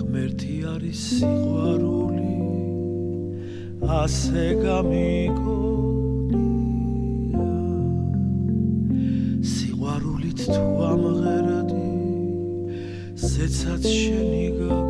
ღმერთი არის სიყვარული ასე გამიგონია. სიყვარულით თუ ამღერადი ზეცად შენი გაგონია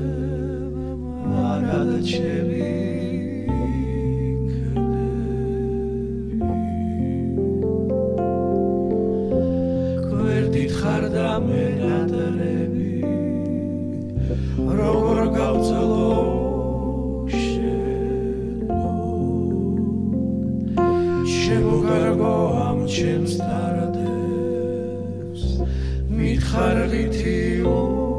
მაგრამ ჩემი ხარ და მე ნადრები როგორ გავწელო შემოგარგო ამ ჩემს დარდებს მითხარ რითი უშო